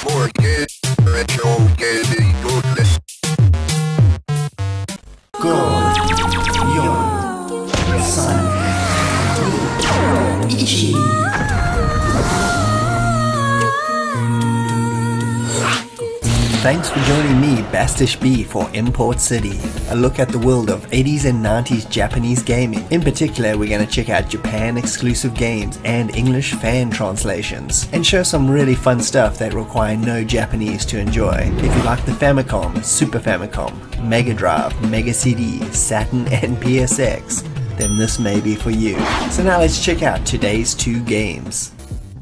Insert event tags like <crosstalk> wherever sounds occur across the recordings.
Forget retro gaming goodness. God, Yon, Sun, Ichi. Thanks for joining me, Bastich B, for Import City, a look at the world of 80s and 90s Japanese gaming. In particular, we're going to check out Japan exclusive games and English fan translations, and show some really fun stuff that require no Japanese to enjoy. If you like the Famicom, Super Famicom, Mega Drive, Mega CD, Saturn, <laughs> and PSX, then this may be for you. So now let's check out today's two games.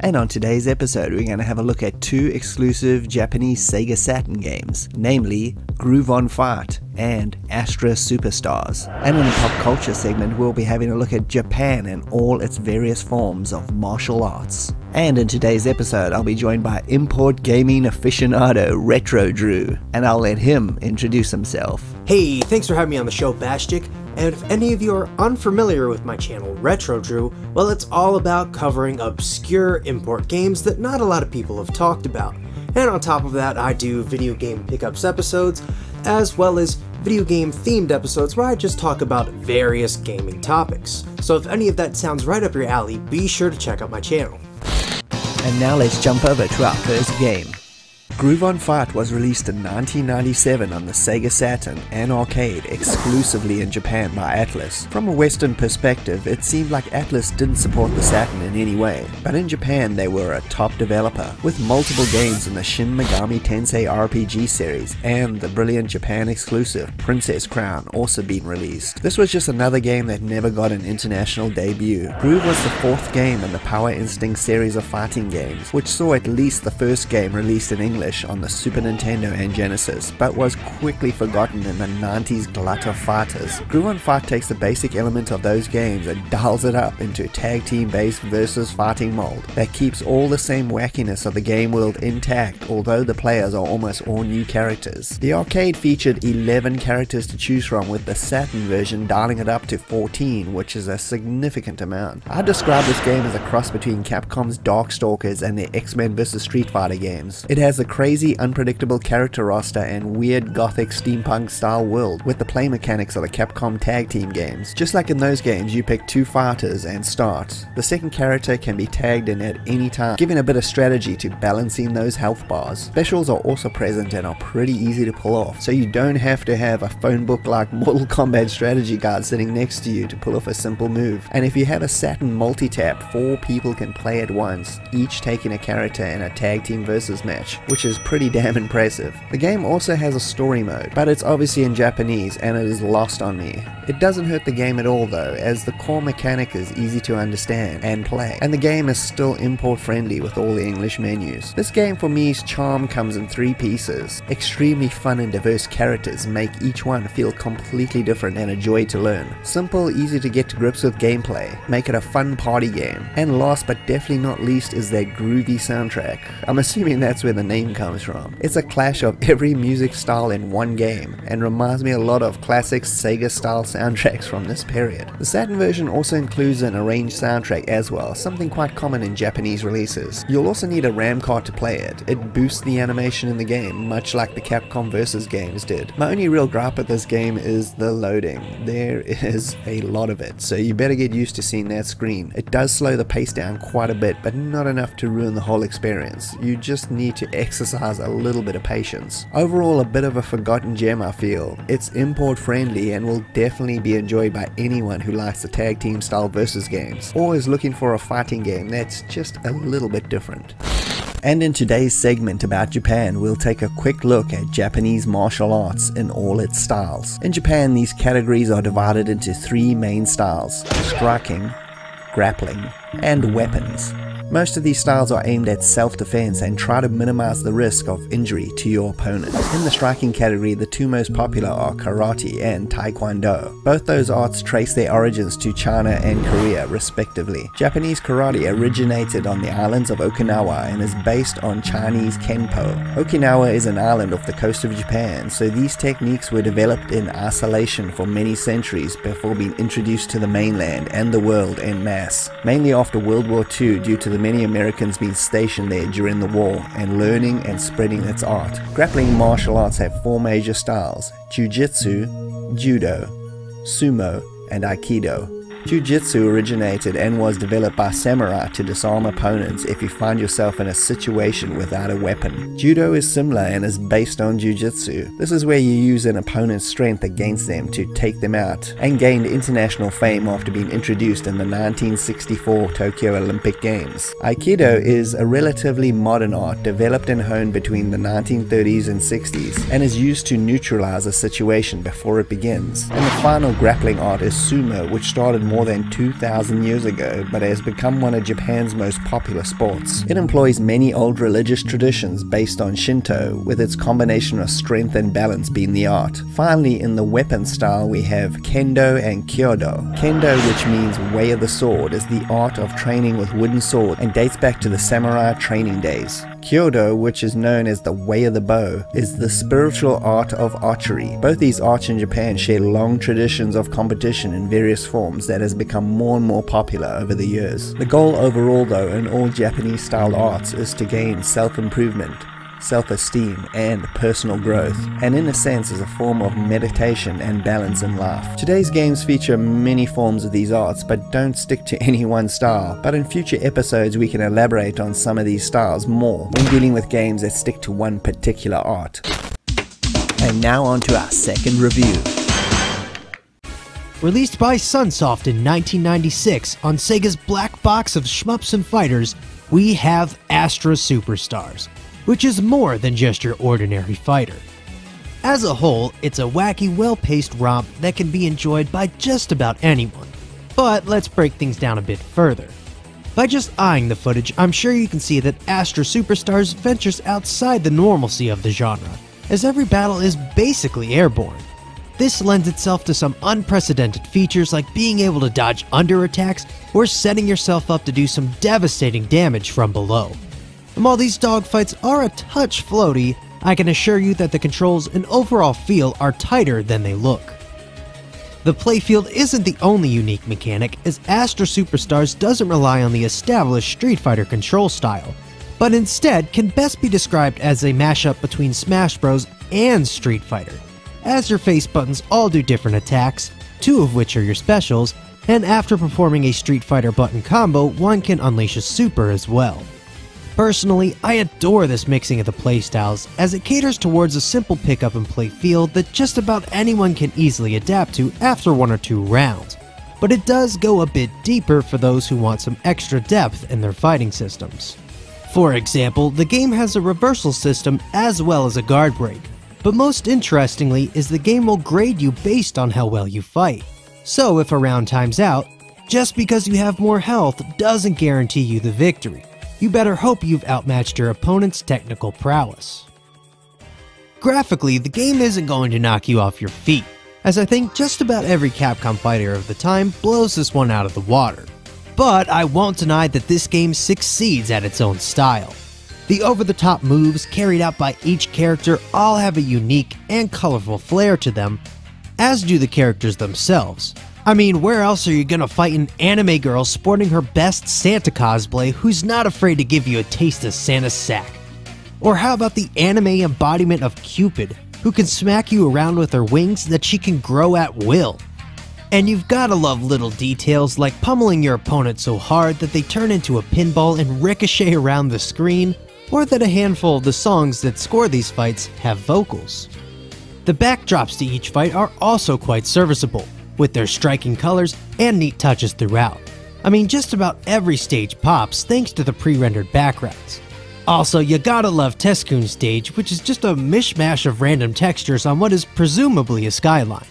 And on today's episode, we're going to have a look at two exclusive Japanese Sega Saturn games, namely Groove on Fight and Astra Superstars. And in the pop culture segment, we'll be having a look at Japan and all its various forms of martial arts. And in today's episode, I'll be joined by import gaming aficionado Retro Drew, and I'll let him introduce himself. Hey, thanks for having me on the show, Bashtik. And if any of you are unfamiliar with my channel, Retro Drew, well, it's all about covering obscure import games that not a lot of people have talked about. And on top of that, I do video game pickups episodes, as well as video game themed episodes where I just talk about various gaming topics. So if any of that sounds right up your alley, be sure to check out my channel. And now let's jump over to our first game. Groove on Fight was released in 1997 on the Sega Saturn and arcade exclusively in Japan by Atlus. From a Western perspective, it seemed like Atlus didn't support the Saturn in any way, but in Japan they were a top developer, with multiple games in the Shin Megami Tensei RPG series and the brilliant Japan exclusive Princess Crown also being released. This was just another game that never got an international debut. Groove was the fourth game in the Power Instinct series of fighting games, which saw at least the first game released in English on the Super Nintendo and Genesis, but was quickly forgotten in the 90s glut of fighters. Groove Fight takes the basic element of those games and dials it up into a tag team based versus fighting mold that keeps all the same wackiness of the game world intact, although the players are almost all new characters. The arcade featured 11 characters to choose from, with the Saturn version dialing it up to 14, which is a significant amount. I describe this game as a cross between Capcom's Darkstalkers and the X-Men vs Street Fighter games. It has a crazy, unpredictable character roster and weird gothic steampunk style world with the play mechanics of the Capcom tag team games. Just like in those games, you pick two fighters and start. The second character can be tagged in at any time, giving a bit of strategy to balancing those health bars. Specials are also present and are pretty easy to pull off, so you don't have to have a phone book like <laughs> Mortal Kombat strategy guide sitting next to you to pull off a simple move. And if you have a Saturn multi-tap, four people can play at once, each taking a character in a tag team versus match, which is pretty <laughs> damn impressive. The game also has a story mode, but it's obviously in Japanese and it is lost on me. It doesn't hurt the game at all though, as the core mechanic is easy to understand and play, and the game is still import friendly with all the English menus. This game for me's charm comes in three pieces. Extremely fun and diverse characters make each one feel completely different and a joy to learn. Simple, easy to get to grips with gameplay, make it a fun party game. And last but definitely not least is their groovy soundtrack. I'm assuming that's where the name comes from. It's a clash of every music style in one game, and reminds me a lot of classic Sega style soundtracks from this period. The Saturn version also includes an arranged soundtrack as well, something quite common in Japanese releases. You'll also need a RAM card to play it. It boosts the animation in the game, much like the Capcom vs games did. My only real gripe at this game is the loading. There <laughs> is a lot of it, so you better get used to seeing that screen. It does slow the pace down quite a bit, but not enough to ruin the whole experience. You just need to exercise a little bit of patience. Overall, a bit of a forgotten gem I feel. It's import friendly and will definitely be enjoyed by anyone who likes the tag team style versus games, or is looking for a fighting game that's just a little bit different. And in today's segment about Japan, we'll take a quick look at Japanese martial arts in all its styles. In Japan, these categories are divided into three main styles striking, grappling, and weapons. Most of these styles are aimed at self-defense and try to minimize the risk of injury to your opponent. In the striking category, the two most popular are karate and taekwondo. Both those arts trace their origins to China and Korea, respectively. Japanese karate originated on the islands of Okinawa and is based on Chinese kenpo. Okinawa is an island off the coast of Japan, so these techniques were developed in isolation for many centuries before being introduced to the mainland and the world en masse, mainly after World War II due to the the many Americans being stationed there during the war and learning and spreading its art. Grappling martial arts have four major styles Jiu-Jitsu, Judo, Sumo, and Aikido. Jiu-Jitsu originated and was developed by samurai to disarm opponents if you find yourself in a situation without a weapon. Judo is similar and is based on Jiu-Jitsu. This is where you use an opponent's strength against them to take them out, and gained international fame after being introduced in the 1964 Tokyo Olympic Games. Aikido is a relatively modern art developed and honed between the 1930s and 60s, and is used to neutralize a situation before it begins. And the final grappling art is Sumo, which started more than 2,000 years ago, but has become one of Japan's most popular sports. It employs many old religious traditions based on Shinto, with its combination of strength and balance being the art. Finally, in the weapon style, we have Kendo and Kyudo. Kendo, which means way of the sword, is the art of training with wooden sword and dates back to the samurai training days. Kyudo, which is known as the Way of the Bow, is the spiritual art of archery. Both these arts in Japan share long traditions of competition in various forms that has become more and more popular over the years. The goal overall, though, in all Japanese style arts is to gain self improvement self esteem, and personal growth, and in a sense is a form of meditation and balance in life. Today's games feature many forms of these arts, but don't stick to <laughs> any one style. But in future episodes, we can elaborate on some of these styles more when dealing with games that stick to one particular art. And now on to our second review. Released by Sunsoft in 1996 on Sega's black box of shmups and fighters, we have Astra Superstars, which is more than just your ordinary fighter. As a whole, it's a wacky, well paced romp that can be enjoyed by just about anyone. But let's break things down a bit further. By just eyeing the footage, I'm sure you can see that Astra Superstars ventures outside the normalcy of the genre, as every battle is basically airborne. This lends itself to some unprecedented features like being able to dodge under attacks or setting yourself up to do some devastating damage from below. And while these dogfights are a touch floaty, I can assure you that the controls and overall feel are tighter than they look. The playfield isn't the only unique mechanic, as Astra Superstars doesn't rely on the established Street Fighter control style, but instead can best be described as a mashup between Smash Bros. and Street Fighter, as your face buttons all do different attacks, two of which are your specials, and after performing a Street Fighter button combo, one can unleash a super as well. Personally, I adore this mixing of the playstyles, as it caters towards a simple pickup and play feel that just about anyone can easily adapt to after one or two rounds. But it does go a bit deeper for those who want some extra depth in their fighting systems. For example, the game has a reversal system as well as a guard break, but most interestingly is the game will grade you based on how well you fight. So if a round times out, just because you have more health doesn't guarantee you the victory you better hope you've outmatched your opponent's technical prowess. Graphically, the game isn't going to knock you off your feet, as I think just about every Capcom fighter of the time blows this one out of the water. But I won't deny that this game succeeds at its own style. The over-the-top moves carried out by each character all have a unique and colorful flair to them, as do the characters themselves, I mean, where else are you gonna fight an anime girl sporting her best Santa cosplay who's not afraid to give you a taste of Santa's sack? Or how about the anime embodiment of Cupid, who can smack you around with her wings that she can grow at will? And you've gotta love little details like pummeling your opponent so hard that they turn into a pinball and ricochet around the screen, or that a handful of the songs that score these fights have vocals. The backdrops to each fight are also quite serviceable, with their striking colors and neat touches throughout. I mean, just about every stage pops thanks to the pre-rendered backgrounds. Also, you gotta love Teskun stage, which is just a mishmash of random textures on what is presumably a skyline.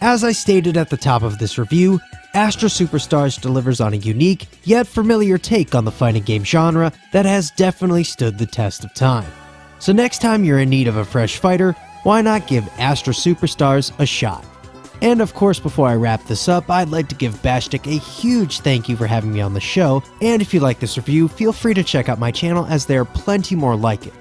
As I stated at the top of this review, Astra Superstars delivers on a unique, yet familiar take on the fighting game genre that has definitely stood the test of time. So next time you're in need of a fresh fighter, why not give Astra Superstars a shot? And of course, before I wrap this up, I'd like to give Bashtik a huge thank you for having me on the show, and if you like this review, feel free to check out my channel as there are plenty more like it.